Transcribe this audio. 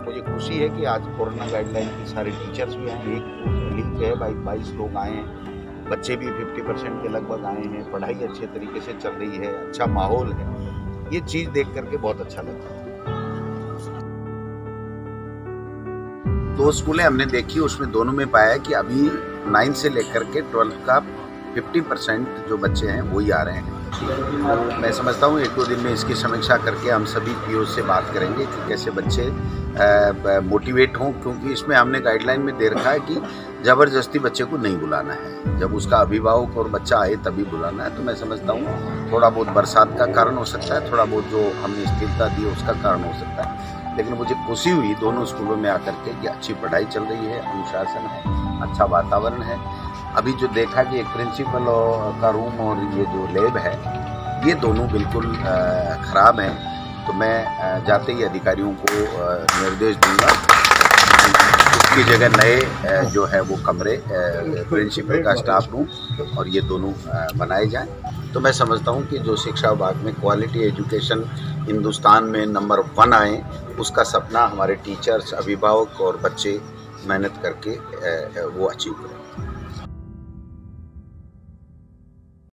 मुझे खुशी है कि आज कोरोना गाइडलाइन के सारे टीचर्स भी आए एक लिंक है बाई बाईस लोग आए हैं। बच्चे भी 50 परसेंट के लगभग आए हैं, पढ़ाई अच्छे तरीके से चल रही है अच्छा माहौल है। ये चीज़ देख करके बहुत अच्छा लगता है दो स्कूलें हमने देखी, उसमें दोनों में पाया कि अभी नाइन्थ से लेकर के ट्वेल्थ का 50 परसेंट जो बच्चे हैं, वही आ रहे हैं। तो मैं समझता हूँ, एक दो दिन में इसकी समीक्षा करके हम सभी पी से बात करेंगे कि कैसे बच्चे मोटिवेट हों, क्योंकि इसमें हमने गाइडलाइन में दे रखा है कि ज़बरदस्ती बच्चे को नहीं बुलाना है। जब उसका अभिभावक और बच्चा आए, तभी बुलाना है। तो मैं समझता हूँ, थोड़ा बहुत बरसात का कारण हो सकता है, थोड़ा बहुत जो हमने स्थिरता दी, उसका कारण हो सकता है। लेकिन मुझे खुशी हुई दोनों स्कूलों में आकर के कि अच्छी पढ़ाई चल रही है, अनुशासन है अच्छा वातावरण है। अभी जो देखा कि एक प्रिंसिपल का रूम और ये जो लेब है, ये दोनों बिल्कुल ख़राब हैं। तो मैं जाते ही अधिकारियों को निर्देश दूँगा उसकी जगह नए जो है वो कमरे प्रिंसिपल का स्टाफ रूम और ये दोनों बनाए जाएँ। तो मैं समझता हूँ कि जो शिक्षा विभाग में क्वालिटी एजुकेशन हिंदुस्तान में नंबर वन आए, उसका सपना हमारे टीचर्स अभिभावक और बच्चे मेहनत करके वो अचीव करें।